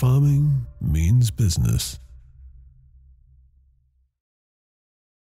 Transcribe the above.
farming means business.